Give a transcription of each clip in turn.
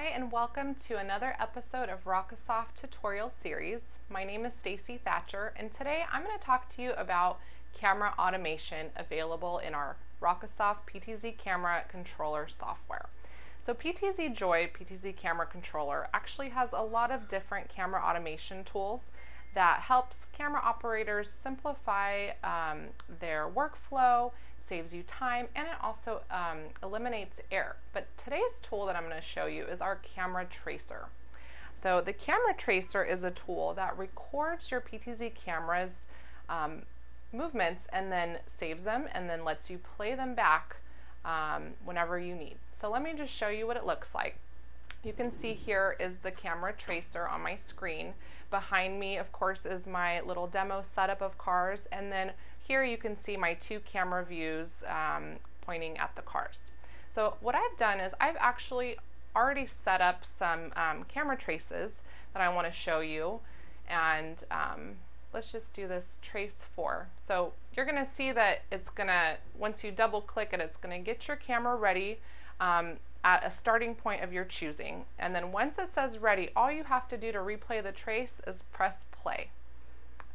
Hi and welcome to another episode of Rocosoft tutorial series. My name is Stacy Thatcher and today I'm going to talk to you about camera automation available in our Rocosoft PTZ camera controller software. So PTZJoy PTZ camera controller actually has a lot of different camera automation tools that helps camera operators simplify um, their workflow saves you time, and it also um, eliminates error. But today's tool that I'm going to show you is our camera tracer. So the camera tracer is a tool that records your PTZ camera's um, movements and then saves them and then lets you play them back um, whenever you need. So let me just show you what it looks like. You can see here is the camera tracer on my screen. Behind me, of course, is my little demo setup of cars, and then here you can see my two camera views um, pointing at the cars. So what I've done is I've actually already set up some um, camera traces that I want to show you and um, let's just do this trace 4. So you're going to see that it's going to, once you double click it, it's going to get your camera ready um, at a starting point of your choosing. And then once it says ready, all you have to do to replay the trace is press play.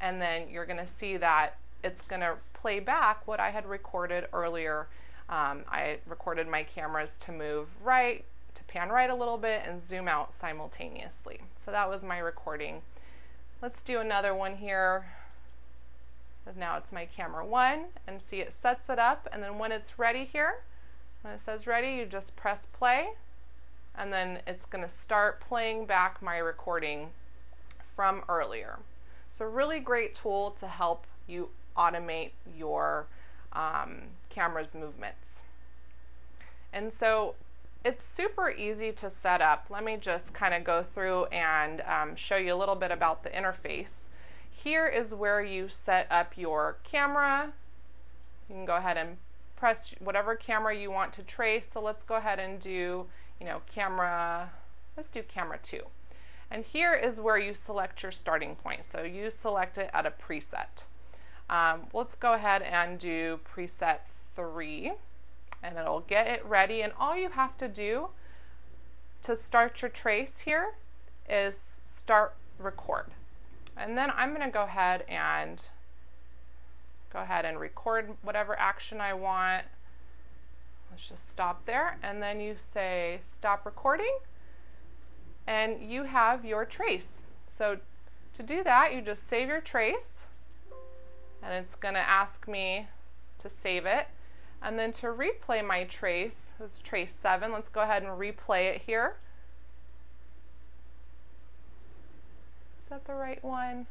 And then you're going to see that it's going to play back what I had recorded earlier. Um, I recorded my cameras to move right, to pan right a little bit, and zoom out simultaneously. So that was my recording. Let's do another one here. Now it's my camera one, and see it sets it up, and then when it's ready here, when it says ready, you just press play, and then it's going to start playing back my recording from earlier. So really great tool to help you automate your um, camera's movements. And so it's super easy to set up. Let me just kind of go through and um, show you a little bit about the interface. Here is where you set up your camera. You can go ahead and press whatever camera you want to trace. So let's go ahead and do, you know, camera, let's do camera two. And here is where you select your starting point. So you select it at a preset. Um, let's go ahead and do preset 3 and it'll get it ready and all you have to do to start your trace here is start record. And then I'm going to go ahead and go ahead and record whatever action I want. Let's just stop there and then you say stop recording and you have your trace. So to do that you just save your trace and it's going to ask me to save it. And then to replay my trace, it was trace 7. Let's go ahead and replay it here. Is that the right one?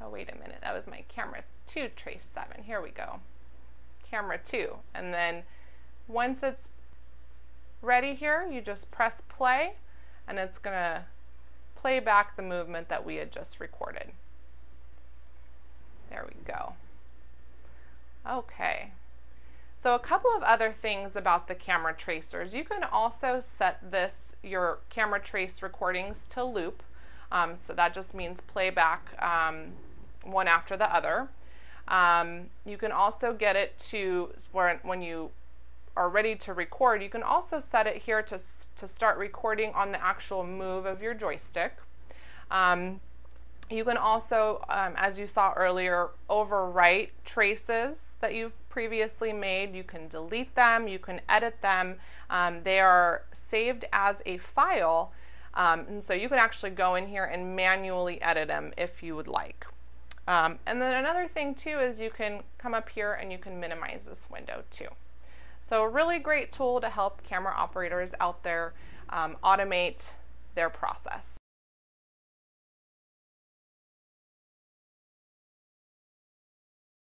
Oh, wait a minute. That was my camera 2 trace 7. Here we go. Camera 2. And then once it's ready here, you just press play and it's going to play back the movement that we had just recorded. There we go. Okay. So a couple of other things about the camera tracers. You can also set this, your camera trace recordings to loop. Um, so that just means playback um, one after the other. Um, you can also get it to when you are ready to record, you can also set it here to, to start recording on the actual move of your joystick. Um, you can also, um, as you saw earlier, overwrite traces that you've previously made. You can delete them, you can edit them. Um, they are saved as a file, um, and so you can actually go in here and manually edit them if you would like. Um, and then another thing too is you can come up here and you can minimize this window too. So a really great tool to help camera operators out there um, automate their process.